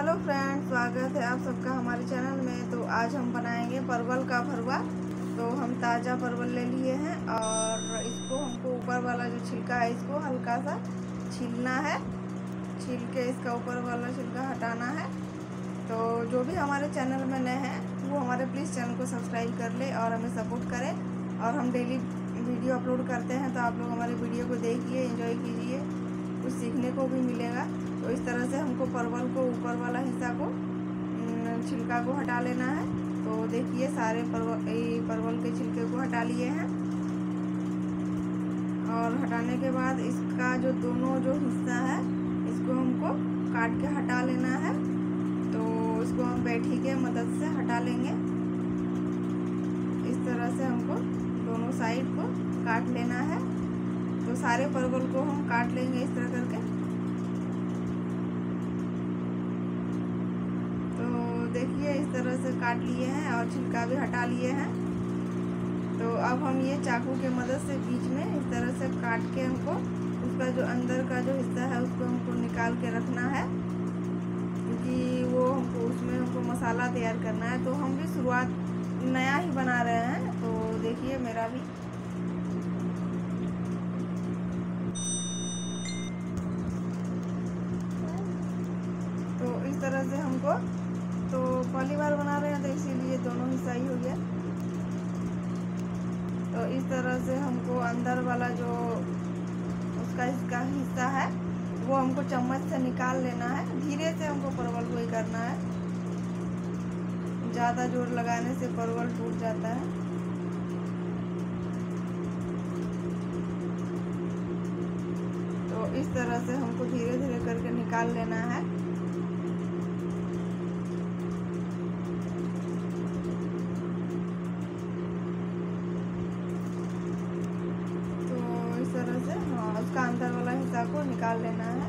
Hello friends स्वागत है आप सबका हमारे चैनल में। तो आज हम बनाएँगे परवल का भरवा। तो हम ताज़ा परवल ले लिए हैं और इसको हमको ऊपर वाला जो छिलका है, इसको हल्का सा छीलना है। छील के इसका ऊपर वाला छिलका हटाना है। तो जो भी हमारे चैनल में नए हैं, वो हमारे प्लीज़ चैनल को सब्सक्राइब कर ले और हमें सपोर्ट करें। और हम डेली वीडियो अपलोड करते हैं तो आप लोग हमारे वीडियो को देखिए एंजॉय कीजिए। कुछ सीखने को भी मिलेगा। तो इस तरह से हमको परवल को ऊपर वाला हिस्सा को छिलका को हटा लेना है। तो देखिए, सारे परवल परवल के छिलके को हटा लिए हैं। और हटाने के बाद इसका जो दोनों जो हिस्सा है, इसको हमको काट के हटा लेना है। तो इसको हम बैठी के मदद से हटा लेंगे। इस तरह से हमको दोनों साइड को काट लेना है। तो सारे परवल को हम काट लेंगे इस तरह करके देखिए तरह से काट लिए हैं और छिलका भी हटा लिए हैं। तो अब हम ये चाकू के मदद से बीच में इस तरह से काट के हमको उसका जो अंदर का जो हिस्सा है उसको हमको निकाल के रखना है। क्योंकि वो हमको उसमें हमको मसाला तैयार करना है। तो हम भी शुरुआत नया ही बना रहे हैं। तो देखिए मेरा भी। तो इस तरह से हमको तो पहली बार बना रहे हैं तो इसीलिए दोनों हिस्सा ही हो गया तो इस तरह से हमको अंदर वाला जो उसका इसका हिस्सा है, वो हमको चम्मच से निकाल लेना है। धीरे से हमको परवल को ही करना है। ज़्यादा ज़ोर लगाने से परवल टूट जाता है। तो इस तरह से हमको धीरे धीरे करके निकाल लेना है। उसका अंदर वाला हिस्सा को निकाल लेना है।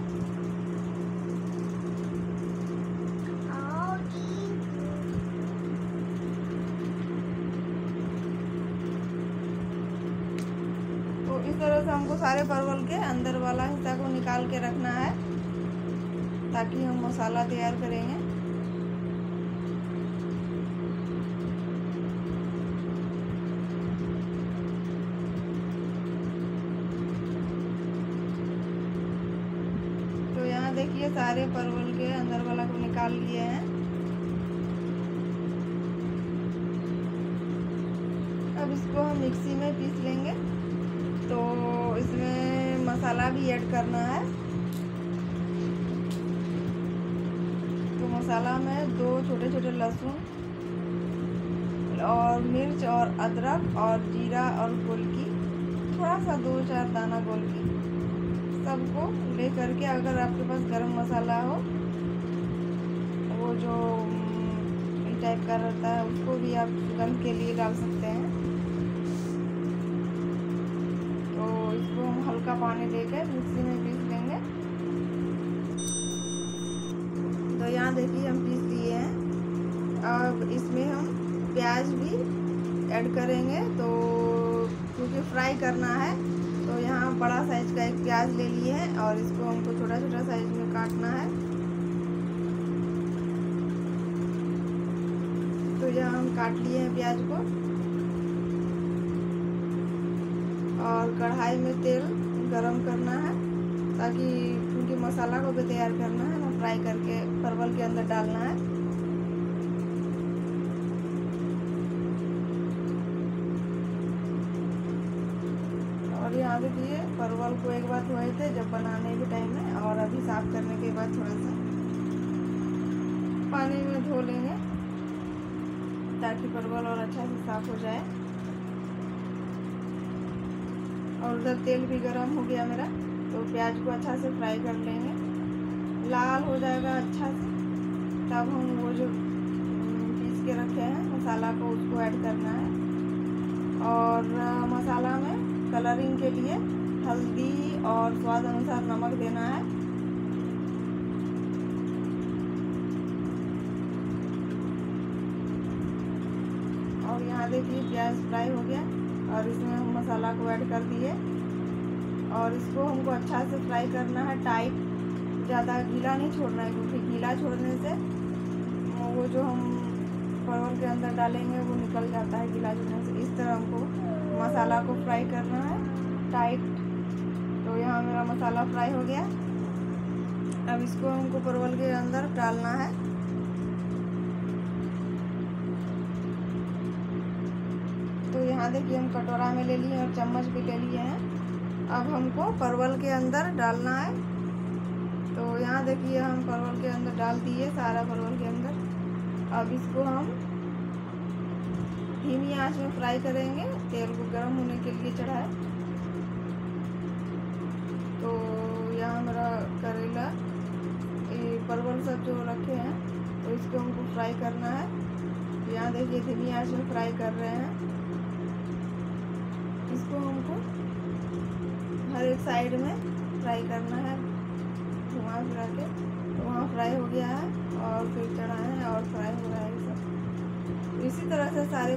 तो इस तरह से हमको सारे परवल के अंदर वाला हिस्सा को निकाल के रखना है ताकि हम मसाला तैयार करेंगे। देखिए सारे परवल के अंदर वाला को निकाल लिए हैं। अब इसको हम मिक्सी में पीस लेंगे। तो इसमें मसाला भी ऐड करना है। तो मसाला में दो छोटे छोटे लहसुन और मिर्च और अदरक और जीरा और गोलकी, थोड़ा सा दो चार दाना गोलकी। सबको ले करके अगर आपके पास गरम मसाला हो, वो जो टाइप का रहता है, उसको भी आप सुगंध के लिए डाल सकते हैं। तो इसको हम हल्का पानी देकर मिक्सी में पीस लेंगे। तो यहाँ देखिए हम पीस लिए हैं। अब इसमें हम प्याज भी ऐड करेंगे। तो क्योंकि फ्राई करना है यहाँ बड़ा साइज़ का एक प्याज ले लिए हैं और इसको हमको छोटा छोटा साइज़ में काटना है। तो यहाँ हम काट लिए हैं प्याज को। और कढ़ाई में तेल गरम करना है ताकि क्योंकि मसाला को भी तैयार करना है ना फ्राई करके परवल के अंदर डालना है। को एक बार धोए थे, जब बनाने के टाइम में और अभी साफ़ करने के बाद थोड़ा सा पानी में धो लेंगे ताकि परवल और अच्छा से साफ़ हो जाए। और उधर तेल भी गर्म हो गया मेरा तो प्याज को अच्छा से फ्राई कर लेंगे। लाल हो जाएगा अच्छा से, तब हम वो जो पीस के रखे हैं, मसाला को उसको ऐड करना है। और मसाला में कलरिंग के लिए हल्दी और स्वाद अनुसार नमक देना है। और यहाँ देखिए प्याज फ्राई हो गया और इसमें हम मसाला को ऐड कर दिए। और इसको हमको अच्छा से फ्राई करना है। टाइट, ज़्यादा गीला नहीं छोड़ना है क्योंकि गीला छोड़ने से वो जो हम परवल के अंदर डालेंगे वो निकल जाता है गीला छोड़ने से। इस तरह हमको मसाला को फ्राई करना है। टाइट तो यहाँ मेरा मसाला फ्राई हो गया। अब इसको हमको परवल के अंदर डालना है। तो यहाँ देखिए हम कटोरा में ले लिए और चम्मच भी ले लिए हैं। अब हमको परवल के अंदर डालना है। तो यहाँ देखिए हम परवल के अंदर डाल दिए सारा परवल के अंदर। अब इसको हम धीमी आँच में फ्राई करेंगे। तेल को गर्म होने के लिए चढ़ाए। परवल सब जो रखे हैं तो इसको हमको फ्राई करना है। यहाँ देखिए धीमी आँच फ्राई कर रहे हैं। इसको हमको हर एक साइड में फ्राई करना है। घुमा फिरा के तो वहाँ फ्राई हो गया है और फिर चढ़ाए हैं और फ्राई हो रहा है सब। इसी तरह से सारे